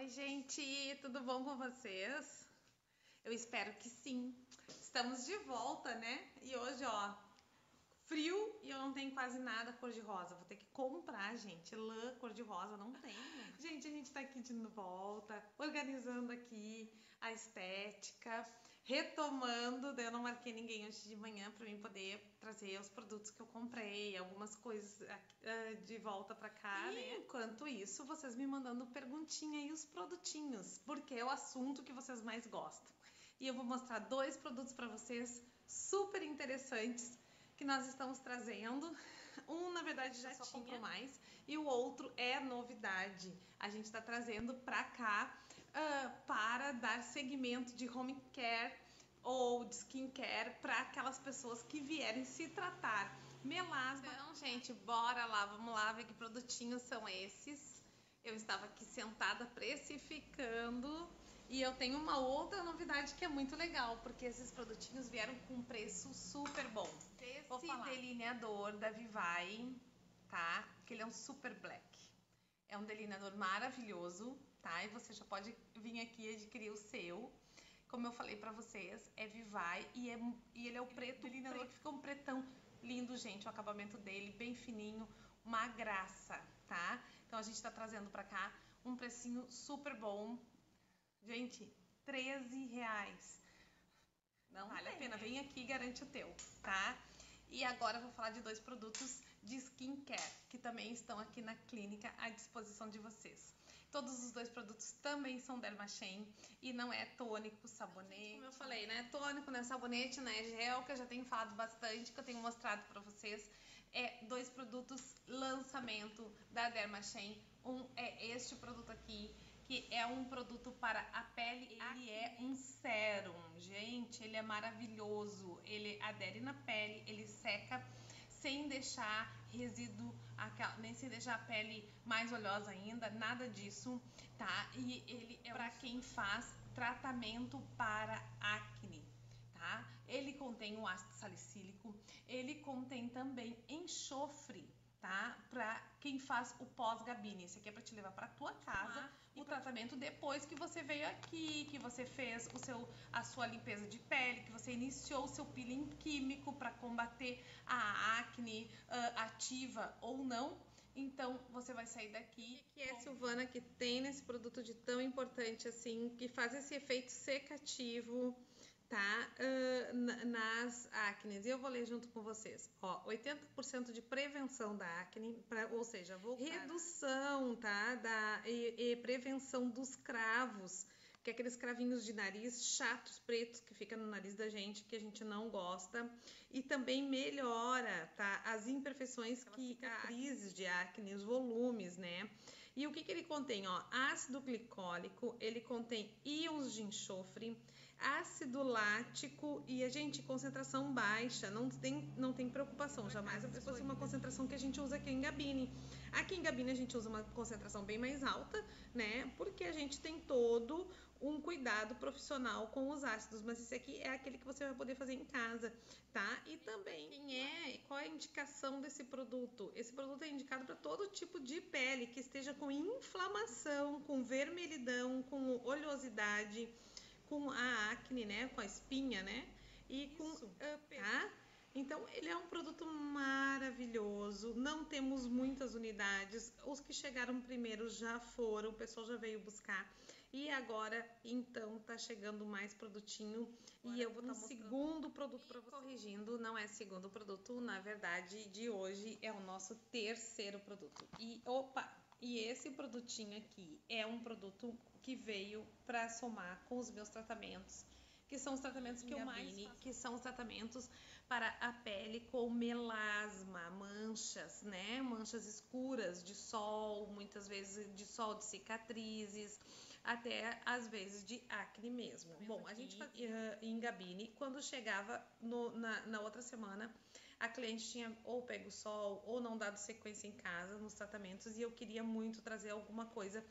Oi, gente, tudo bom com vocês? Eu espero que sim. Estamos de volta, né? E hoje, ó, frio e eu não tenho quase nada cor-de-rosa. Vou ter que comprar, gente. Lã cor-de-rosa, não tem. gente, a gente tá aqui de volta, organizando aqui a estética, retomando. Eu não marquei ninguém hoje de manhã para mim poder trazer os produtos que eu comprei, algumas coisas uh, de volta para cá, e, né? Enquanto isso, vocês me mandando perguntinha e os produtinhos, porque é o assunto que vocês mais gostam. E eu vou mostrar dois produtos para vocês super interessantes que nós estamos trazendo. Um, na verdade, já só tinha mais, e o outro é novidade. A gente está trazendo para cá uh, para dar segmento de home care ou de skincare para aquelas pessoas que vierem se tratar. Melasma. Então, gente, bora lá, vamos lá ver que produtinhos são esses. Eu estava aqui sentada precificando e eu tenho uma outra novidade que é muito legal, porque esses produtinhos vieram com um preço super bom. Esse delineador da Vivai, tá? Que ele é um super black. É um delineador maravilhoso, tá? E você já pode vir aqui adquirir o seu. Como eu falei para vocês, é Vivai e, é, e ele é o preto, delineador que fica um pretão lindo, gente. O acabamento dele bem fininho, uma graça, tá? Então a gente tá trazendo para cá um precinho super bom, Gente, 13 reais. Não vale a pena. Vem aqui e garante o teu, tá? E agora eu vou falar de dois produtos de skincare que também estão aqui na clínica à disposição de vocês. Todos os dois produtos também são Dermachen e não é tônico, sabonete. Como eu falei, né? Tônico, né? Sabonete, né? Gel, que eu já tenho falado bastante, que eu tenho mostrado para vocês. É dois produtos lançamento da Dermachen. Um é este produto aqui que é um produto para a pele, ele é um sérum, gente, ele é maravilhoso, ele adere na pele, ele seca deixar resíduo, nem sem deixar a pele mais oleosa ainda, nada disso, tá? E ele é para quem faz tratamento para acne. Tá? Ele contém o ácido salicílico, ele contém também enxofre, tá? Para quem faz o pós-gabine. Esse aqui é para te levar para tua casa ah, o tratamento depois que você veio aqui, que você fez o seu a sua limpeza de pele, que você iniciou o seu peeling químico para combater a acne uh, ativa ou não. Então você vai sair daqui. O que é, Silvana, que tem nesse produto de tão importante assim, que faz esse efeito secativo? Tá? Uh, nas acnes. E eu vou ler junto com vocês. Ó, 80% de prevenção da acne, pra, ou seja, voltar. redução, tá? Da, e, e, prevenção dos cravos, que é aqueles cravinhos de nariz chatos, pretos, que fica no nariz da gente, que a gente não gosta. E também melhora, tá? As imperfeições Aquelas que cicatrizes de acne, os volumes, né? E o que, que ele contém? Ó, ácido glicólico, ele contém íons de enxofre, ácido lático e a gente, concentração baixa, não tem, não tem preocupação, jamais se fosse uma concentração que a gente usa aqui em Gabine. Aqui em Gabine a gente usa uma concentração bem mais alta, né? Porque a gente tem todo um cuidado profissional com os ácidos, mas esse aqui é aquele que você vai poder fazer em casa, tá? E também quem é, qual é a indicação desse produto? Esse produto é indicado para todo tipo de pele que esteja com inflamação, com vermelhidão, com oleosidade, com a acne, né, com a espinha, né? E com Isso. tá? Então, ele é um produto maravilhoso. Não temos muitas unidades. Os que chegaram primeiro já foram, o pessoal já veio buscar. E agora, então, tá chegando mais produtinho agora e eu vou estar tá um segundo produto para você. Corrigindo, não é segundo produto, na verdade, de hoje é o nosso terceiro produto. E opa, e esse produtinho aqui é um produto que veio para somar com os meus tratamentos que são os tratamentos que eu mais faço. que são os tratamentos para a pele com melasma, manchas, né? Manchas escuras de sol, muitas vezes de sol, de cicatrizes, até às vezes de acne mesmo. Bom, a gente fazia em Gabine, quando chegava no, na, na outra semana, a cliente tinha ou pego sol ou não dado sequência em casa nos tratamentos e eu queria muito trazer alguma coisa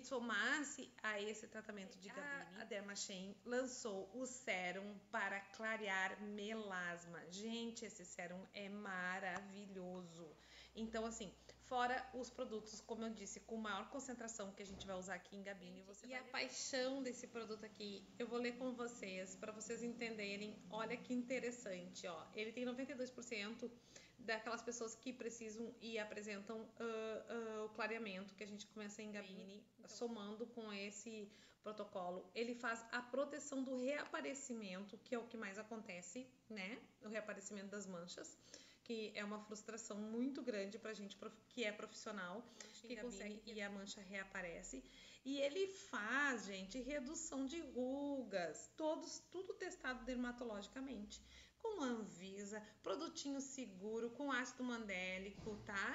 que somasse a esse tratamento de Gabini, a Dermachen lançou o sérum para clarear melasma. Gente, esse sérum é maravilhoso. Então, assim, Fora os produtos, como eu disse, com maior concentração que a gente vai usar aqui em Gabine. Você e a paixão desse produto aqui, eu vou ler com vocês para vocês entenderem. Olha que interessante, ó. Ele tem 92% daquelas pessoas que precisam e apresentam uh, uh, o clareamento que a gente começa em Gabine, então. somando com esse protocolo. Ele faz a proteção do reaparecimento, que é o que mais acontece, né? O reaparecimento das manchas que é uma frustração muito grande para a gente que é profissional, que consegue e a mancha reaparece. E ele faz, gente, redução de rugas, todos, tudo testado dermatologicamente, com Anvisa, produtinho seguro, com ácido mandélico, tá?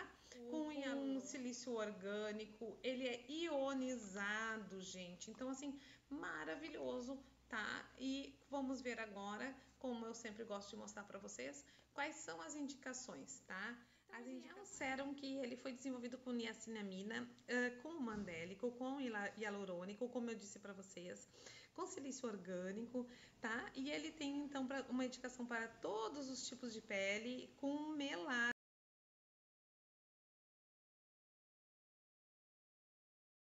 Com um silício orgânico, ele é ionizado, gente. Então, assim, maravilhoso, tá? E vamos ver agora, como eu sempre gosto de mostrar para vocês, Quais são as indicações, tá? As indicações disseram que ele foi desenvolvido com niacinamina, uh, com mandélico, com hialurônico, como eu disse para vocês, com silício orgânico, tá? E ele tem então uma indicação para todos os tipos de pele com melasma.